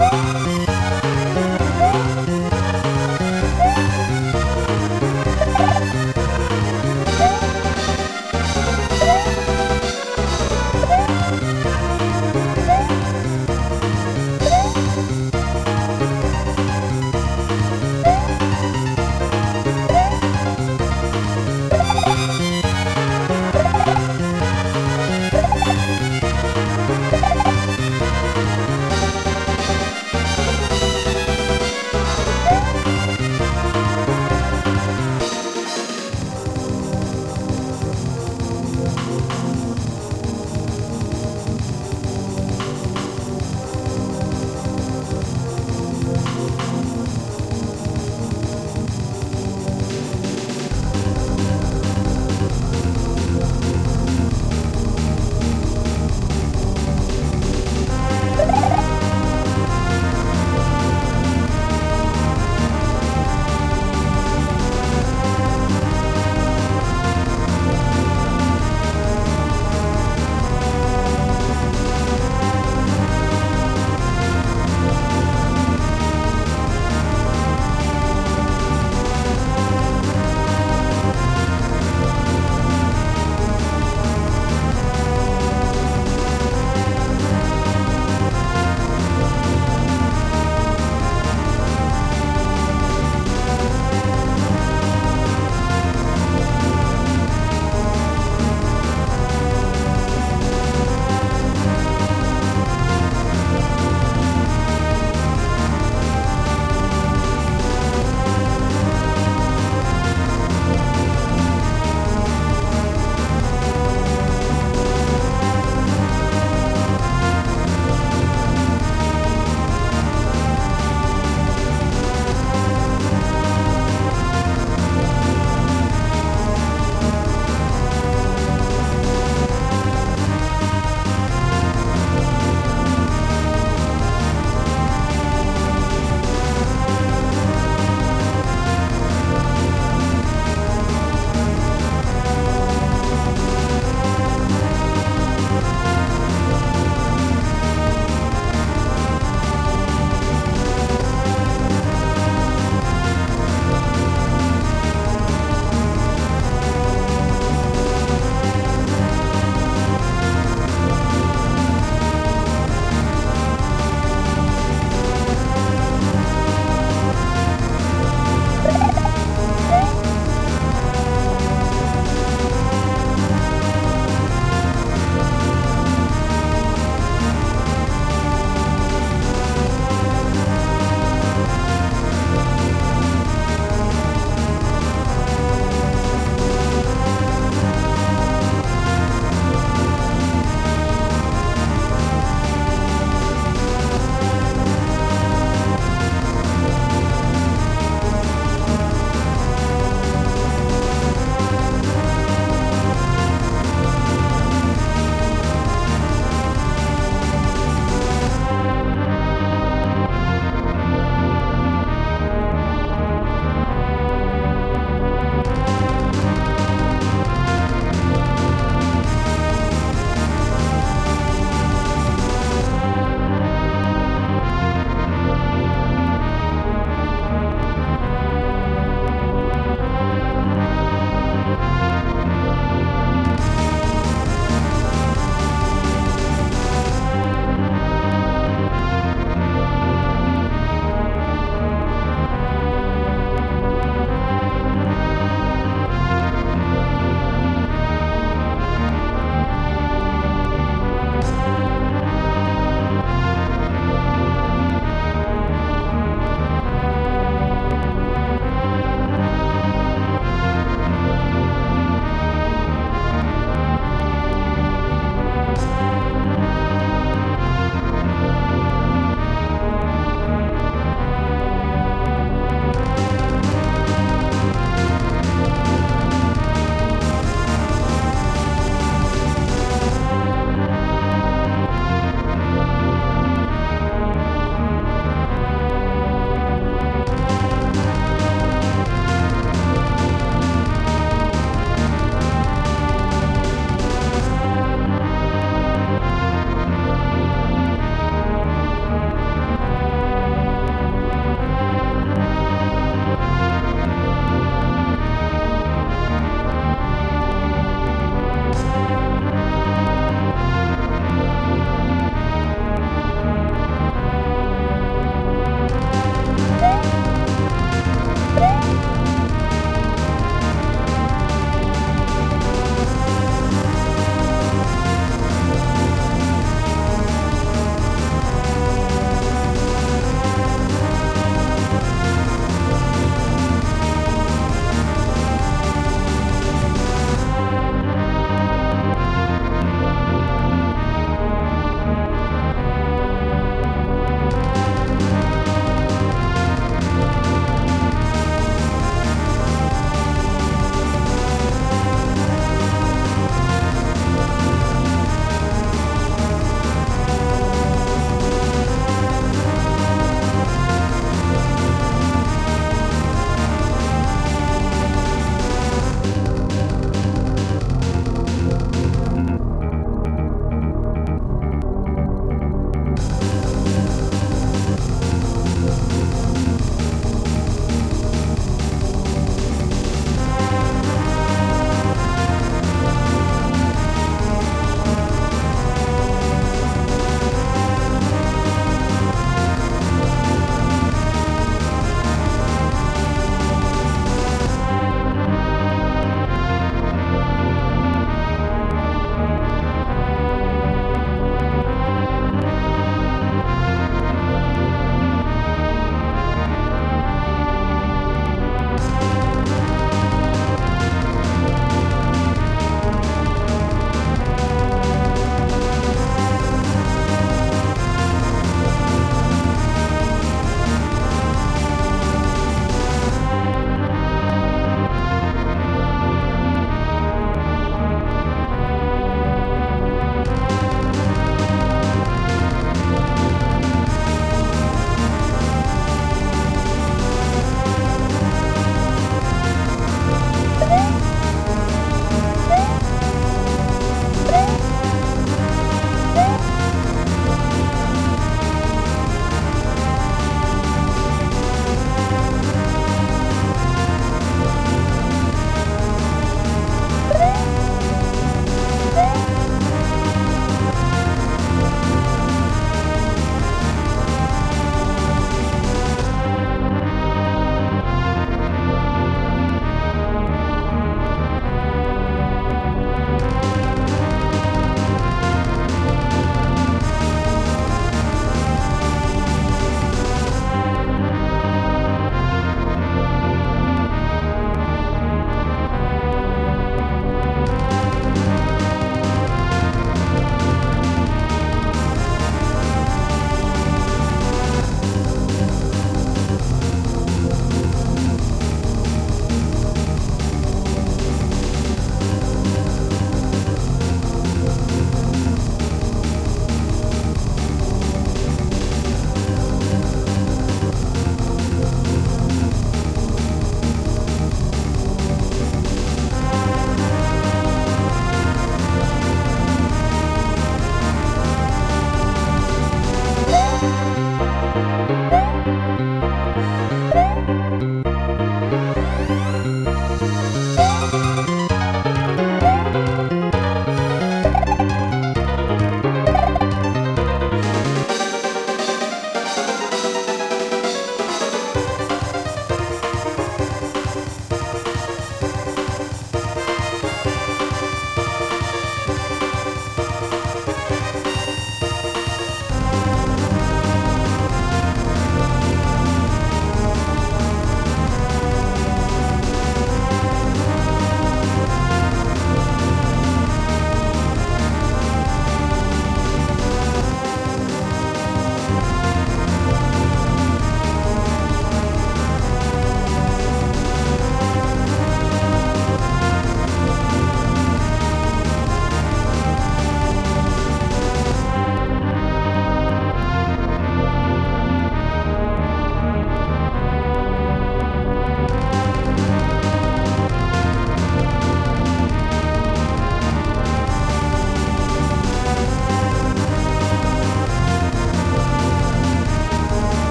Woo!